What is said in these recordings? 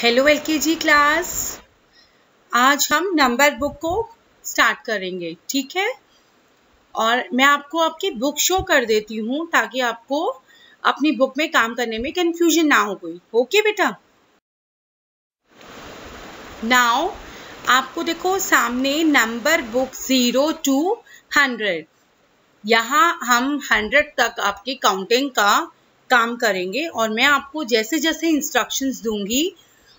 Hello LKG class. आज हम number book को स्टार्ट करेंगे, ठीक है? और मैं आपको आपकी बुक शो कर देती हूँ ताकि आपको अपनी बुक में काम करने में कंफ्यूजन ना हो कोई। ओके बेटा? नाउ आपको देखो सामने number book zero two hundred यहाँ हम हंड्रेड तक आपकी काउंटिंग का काम करेंगे और मैं आपको जैसे जैसे इंस्ट्रक्शंस दूँगी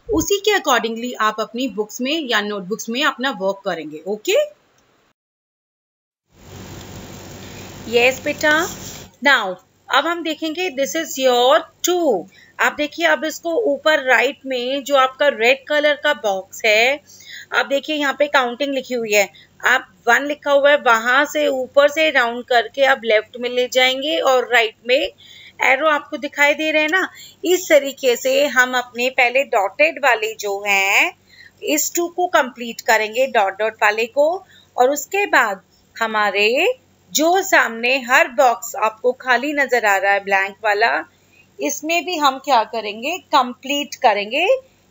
उसी के अकॉर्डिंगली आप अपनी बुक्स में या नोटबुक्स में अपना वर्क करेंगे ओके यस बेटा। नाउ अब हम देखेंगे दिस इज़ योर टू आप देखिए, अब इसको ऊपर राइट में जो आपका रेड कलर का बॉक्स है, आप देखिए यहाँ पे काउंटिंग लिखी हुई है। आप वन लिखा हुआ है, वहाँ से ऊपर से राउंड करके आप लेफ़्ट में ले जाएँगे और राइट में एरो आपको दिखाई दे रहे हैं ना, इस तरीके से हम अपने पहले डॉटेड वाले जो हैं, इस टू को कंप्लीट करेंगे डॉट डॉट वाले को, और उसके बाद हमारे जो सामने हर बॉक्स आपको खाली नज़र आ रहा है ब्लैंक वाला, इसमें भी हम क्या करेंगे कंप्लीट करेंगे।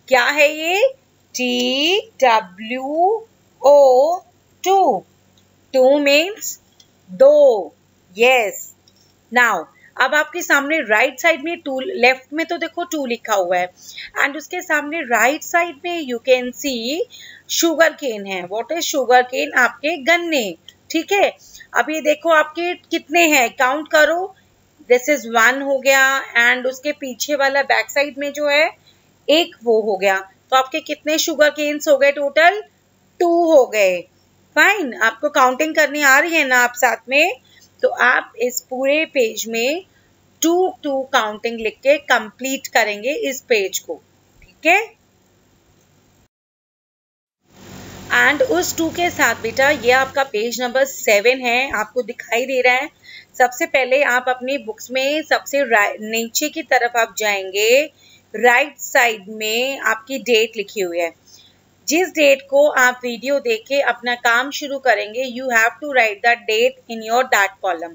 क्या है ये? T W O two two means दो यस नाउ अब आपके सामने राइट साइड में टू लेफ़्ट में तो देखो टू लिखा हुआ है। एंड उसके सामने राइट साइड में you can see sugar cane है। वॉट इज़ शुगर केन आपके गन्ने। ठीक है? अब ये देखो आपके कितने हैं? काउंट करो। दिस इज़ वन हो गया। एंड उसके पीछे वाला बैक साइड में जो है, एक वो हो गया। तो आपके कितने शुगर केन्स हो गए टोटल टू हो गए। फाइन आपको काउंटिंग करनी आ रही है ना आप साथ में? तो आप इस पूरे पेज में टू टू काउंटिंग लिख के कंप्लीट करेंगे इस पेज को, ठीक है? एंड उस टू के साथ बेटा, ये आपका पेज नंबर सेवन है, आपको दिखाई दे रहा है। सबसे पहले आप अपनी बुक्स में सबसे नीचे की तरफ़ आप जाएँगे, राइट साइड में आपकी डेट लिखी हुई है। जिस डेट को आप वीडियो देख के अपना काम शुरू करेंगे you have to write the date in your that column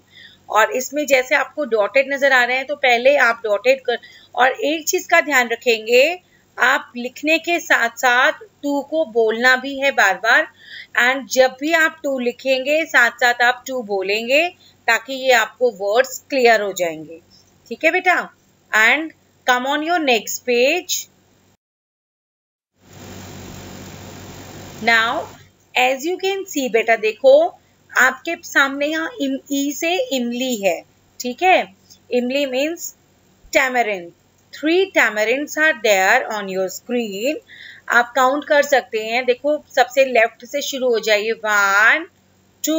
और इसमें जैसे आपको डॉटेड नज़र आ रहे हैं तो पहले आप डॉटेड कर, और एक चीज़ का ध्यान रखेंगे, आप लिखने के साथ साथ टू को बोलना भी है बार बार एंड जब भी आप टू लिखेंगे साथ साथ आप टू बोलेंगे, ताकि ये आपको वर्ड्स क्लियर हो जाएँगे। ठीक है बेटा? And come on your next page now as you can see बेटा देखो आपके सामने यहाँ इम, ई से इमली है ठीक है? इमली means tamarind three tamarinds are there on your screen आप काउंट कर सकते हैं। देखो सबसे लेफ़्ट से शुरू हो जाइए। वन टू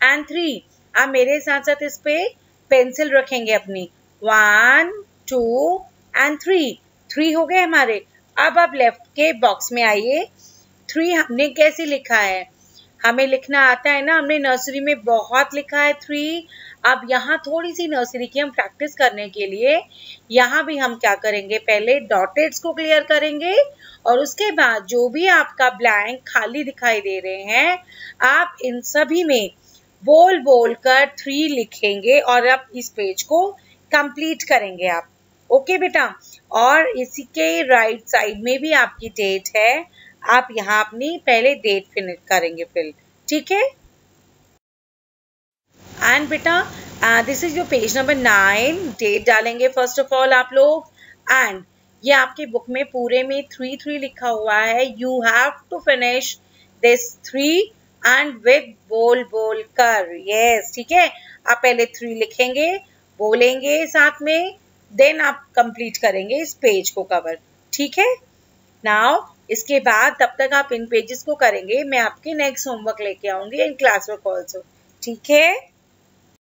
एंड थ्री आप मेरे साथ साथ इस पे पेंसिल रखेंगे अपनी। One two and three three हो गए हमारे। अब आप लेफ़्ट के बॉक्स में आइए। थ्री हमने कैसे लिखा है? हमें लिखना आता है ना, हमने नर्सरी में बहुत लिखा है थ्री अब यहाँ थोड़ी सी नर्सरी की हम प्रैक्टिस करने के लिए, यहाँ भी हम क्या करेंगे? पहले डॉटेड्स को क्लियर करेंगे और उसके बाद जो भी आपका ब्लैंक खाली दिखाई दे रहे हैं, आप इन सभी में बोल बोल कर थ्री लिखेंगे और अब इस पेज को कंप्लीट करेंगे आप। ओके बेटा? और इसी के राइट साइड में भी आपकी डेट है। आप यहाँ अपनी पहले डेट फिनिश करेंगे फिल ठीक है? एंड बेटा this is your page number nine date डालेंगे फ़र्स्ट ऑफ़ ऑल आप लोग। एंड ये आपकी बुक में पूरे में थ्री थ्री लिखा हुआ है। You have to finish this three and with बोल बोल कर। यस ठीक है? आप पहले थ्री लिखेंगे, बोलेंगे साथ में देन आप कंप्लीट करेंगे इस पेज को कवर ठीक है? नाउ इसके बाद तब तक आप इन पेजेस को करेंगे, मैं आपके नेक्स्ट होमवर्क लेके आऊँगी इन क्लास वर्क ऑल्सो ठीक है?